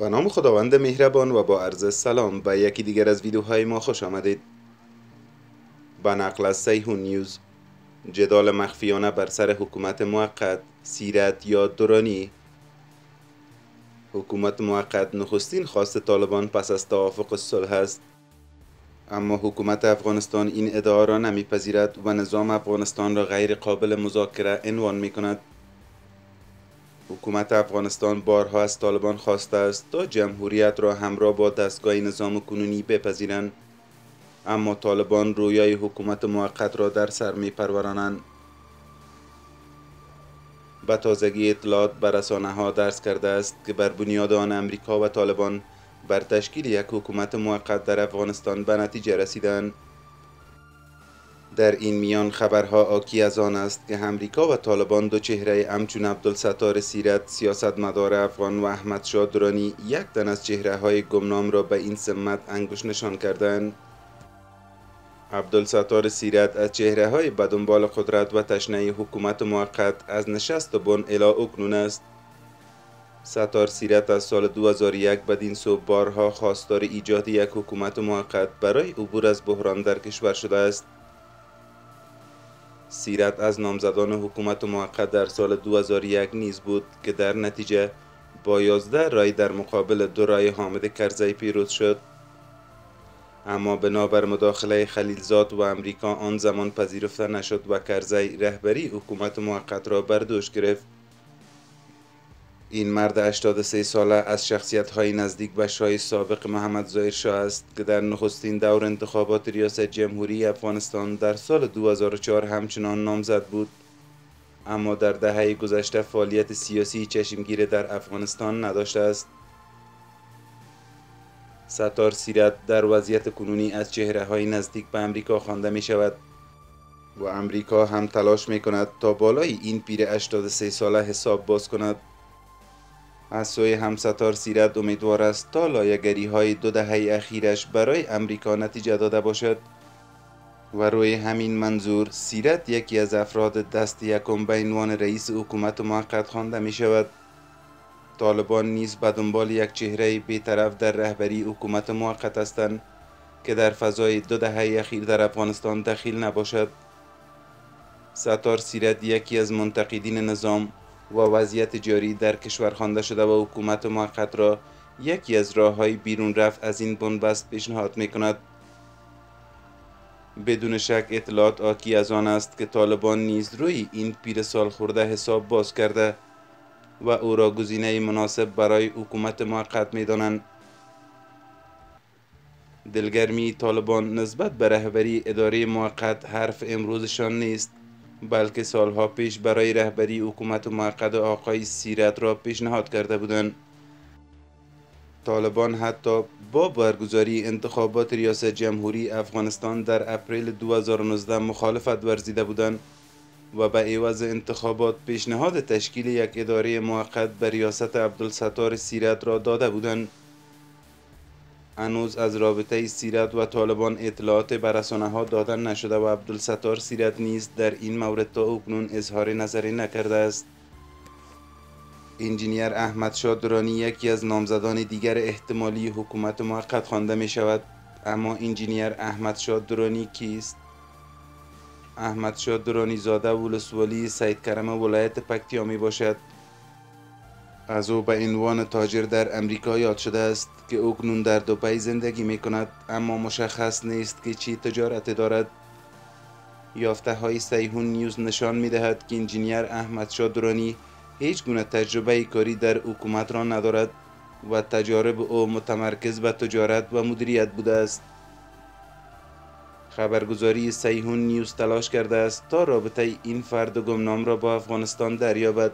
به نام خداوند مهربان و با عرض سلام به یکی دیگر از ویدیوهای ما خوش آمدید. به نقل از سیهون نیوز جدال مخفیانه بر سر حکومت موقت سیرت یا دورانی؟ حکومت موقت نخستین خواست طالبان پس از توافق صلح است. اما حکومت افغانستان این ادعا را نمیپذیرد و نظام افغانستان را غیر قابل مذاکره عنوان می کند حکومت افغانستان بارها از طالبان خواسته است تا جمهوریت را همراه با دستگاه نظام کنونی بپذیرند. اما طالبان رویای حکومت موقت را در سر می پرورانند به تازگی اطلاعات بر رسانه ها درس کرده است که بر بنیاد آن امریکا و طالبان بر تشکیل یک حکومت موقت در افغانستان به نتیجه رسیدند. در این میان خبرها آکی از آن است که امریکا و طالبان دو چهره همچون عبدالستار سیرت سیاستمدار افغان و احمد شاه درانی یک تن از چهره های گمنام را به این سمت انگوش نشان کردند. عبدالستار سیرت از چهره های بدنبال قدرت و تشنه حکومت موقت از نشست بن الا اکنون است. ستار سیرت از سال 2001 بدین سو بارها خواستار ایجاد یک حکومت موقت برای عبور از بحران در کشور شده است. سیرت از نامزدان حکومت موقت در سال 2001 نیز بود که در نتیجه با 11 رای در مقابل دو رای حامد کرزی پیروز شد. اما بنابر مداخله خلیلزاد و امریکا آن زمان پذیرفته نشد و کرزی رهبری حکومت موقت را بر دوش گرفت. این مرد 83 ساله از شخصیت های نزدیک به شاه سابق محمد ظاهر شاه است که در نخستین دور انتخابات ریاست جمهوری افغانستان در سال 2004 همچنان نامزد بود. اما در دهه گذشته فعالیت سیاسی چشمگیر در افغانستان نداشته است. ستار سیرت در وضعیت کنونی از چهره های نزدیک به امریکا خوانده می شود و امریکا هم تلاش می کند تا بالای این پیر 83 ساله حساب باز کند. از سوی همستار سیرت امیدوار است تا لایگری های دو دهه اخیرش برای امریکا نتیجه داده باشد. و روی همین منظور سیرت یکی از افراد دست یکم به عنوان رئیس حکومت موقت خوانده می شود طالبان نیز به دنبال یک چهره بیطرف در رهبری حکومت موقت هستند که در فضای دو دهه اخیر در افغانستان دخیل نباشد. ستار سیرت یکی از منتقدین نظام و وضعیت جاری در کشور خوانده شده و حکومت موقت را یکی از راه های بیرون رفت از این بنبست پیشنهاد می کند بدون شک اطلاعات آکی از آن است که طالبان نیز روی این پیر سال خورده حساب باز کرده و او را گزینه مناسب برای حکومت موقت می دانند. دلگرمی طالبان نسبت به رهبری اداره موقت حرف امروزشان نیست بلکه سالها پیش برای رهبری حکومت موقت آقای سیرت را پیشنهاد کرده بودند. طالبان حتی با برگزاری انتخابات ریاست جمهوری افغانستان در اپریل 2019 مخالفت ورزیده بودند و به عوض انتخابات پیشنهاد تشکیل یک اداره موقت به ریاست عبدالستار سیرت را داده بودند. هنوز از رابطه سیرت و طالبان اطلاعات به رسانه ها دادن نشده و عبدالستار سیرت نیز در این مورد تا اکنون اظهار نظری نکرده است. انجینیر احمد شاه درانی یکی از نامزدان دیگر احتمالی حکومت موقت خوانده می شود اما انجینیر احمد شاه درانی کیست؟ احمد شاه درانی زاده ولسوالی سید کرم ولایت پکتیا می باشد. از او به عنوان تاجر در امریکا یاد شده است که اکنون در دوبی زندگی می کند اما مشخص نیست که چی تجارت دارد. یافته های سیهون نیوز نشان می دهد که انجینیر احمد شادرانی هیچ گونه تجربه کاری در حکومت را ندارد و تجارب او متمرکز به تجارت و مدیریت بوده است. خبرگزاری سیهون نیوز تلاش کرده است تا رابطه این فرد گمنام را با افغانستان دریابد.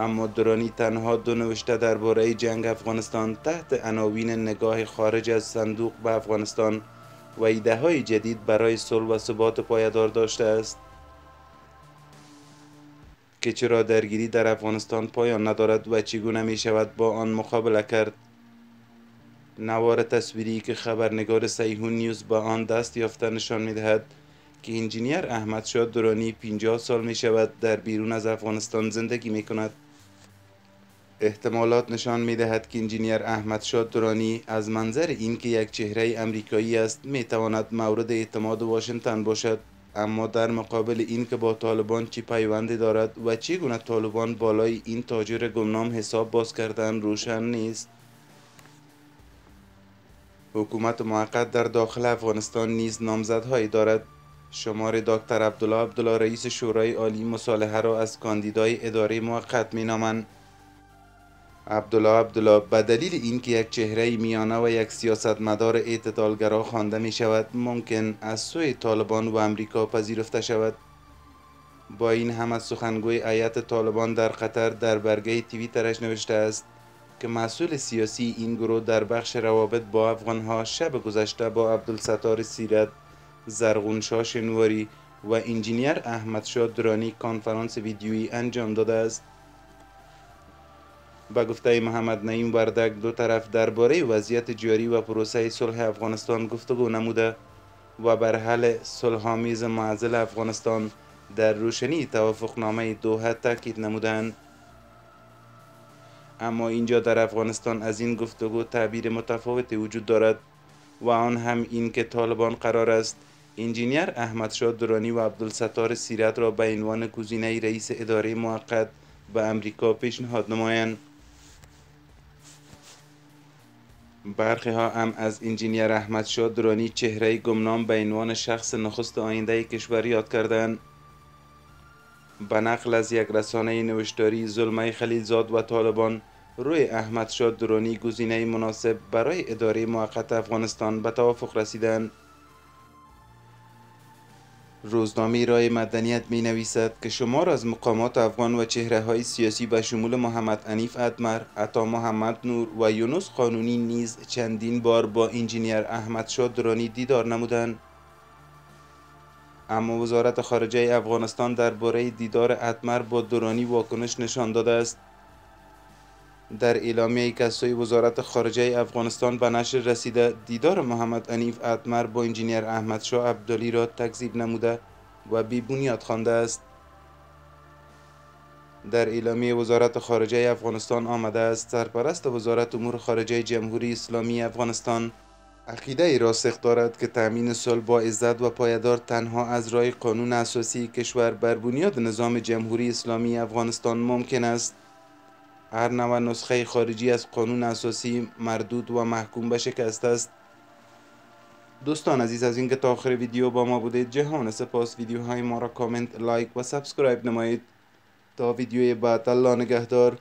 اما درانی تنها دو نوشته درباره جنگ افغانستان تحت عناوین نگاه خارج از صندوق به افغانستان و ایده های جدید برای صلح و ثبات پایدار داشته است. که چرا درگیری در افغانستان پایان ندارد و چگونه می شود با آن مقابله کرد؟ نوار تصویری که خبرنگار سیهون نیوز با آن دست یافته نشان می دهد که انجینیر احمد شاه درانی 50 سال می شود در بیرون از افغانستان زندگی می کند احتمالات نشان می دهد که انجینیر احمد شاد درانی از منظر اینکه یک چهره امریکایی است می تواند مورد اعتماد واشنگتن باشد. اما در مقابل این که با طالبان چی پیوندی دارد و چگونه طالبان بالای این تاجر گمنام حساب باز کردن روشن نیست. حکومت موقت در داخل افغانستان نیز نامزدهایی دارد. شمار دکتر عبدالله عبدالله رئیس شورای عالی مصالحه را از کاندیدای اداره موقت می نامند عبدالله عبدالله به دلیل اینکه یک چهره میانه و یک سیاستمدار اعتدالگرا خوانده می شود ممکن از سوی طالبان و امریکا پذیرفته شود. با این هم از سخنگوی ایت طالبان در قطر در برگه تویترش نوشته است که مسئول سیاسی این گروه در بخش روابط با افغانها شب گذشته با عبدالستار سیرت زرغونشاه شنواری و انجینیر احمد شاه درانی کنفرانس ویدیویی انجام داده است. به گفته محمد نعیم وردک دو طرف درباره وضعیت جاری و پروسه صلح افغانستان گفتگو نموده و بر حل صلحآمیز معزل افغانستان در روشنی توافقنامه دوحه تاکید نمودند اما اینجا در افغانستان از این گفتگو تعبیر متفاوتی وجود دارد و آن هم این که طالبان قرار است انجینیر احمد شاه درانی و عبدالستار سیرت را به عنوان گزینه رئیس اداره موقت به امریکا پیشنهاد نمایند. برخی ها هم از انجینیر احمد شاه درانی چهره گمنام به عنوان شخص نخست آینده کشور یاد کردند. به نقل از یک رسانه نوشتاری ظلمه خلیلزاد و طالبان روی احمد شاه درانی گزینه مناسب برای اداره موقت افغانستان به توافق رسیدند. روزنامه رای مدنیت می نویسد که شمار از مقامات افغان و چهره های سیاسی به شمول محمد انیف ادمر، عطا محمد نور و یونس قانونی نیز چندین بار با انجینیر احمد شاه درانی دیدار نمودند. اما وزارت خارجه افغانستان درباره دیدار ادمر با درانی واکنش نشان داده است. در اعلامیه که از وزارت خارجه افغانستان به نشر رسیده دیدار محمد انیف ادمر با انجینیر احمد شاه عبدالی را تکذیب نموده و بی بنیاد خوانده است. در اعلامیه وزارت خارجه افغانستان آمده است سرپرست وزارت امور خارجه جمهوری اسلامی افغانستان عقیده ای راسخ دارد که تأمین صلح با عزت و پایدار تنها از رای قانون اساسی کشور بر بنیاد نظام جمهوری اسلامی افغانستان ممکن است. هر نوع نسخه خارجی از قانون اساسی مردود و محکوم به شکست است. دوستان عزیز از اینکه تا آخر ویدیو با ما بودید جهان سپاس. ویدیوهای ما را comment like و subscribe نمایید. تا ویدیوی بعد الله نگهدار.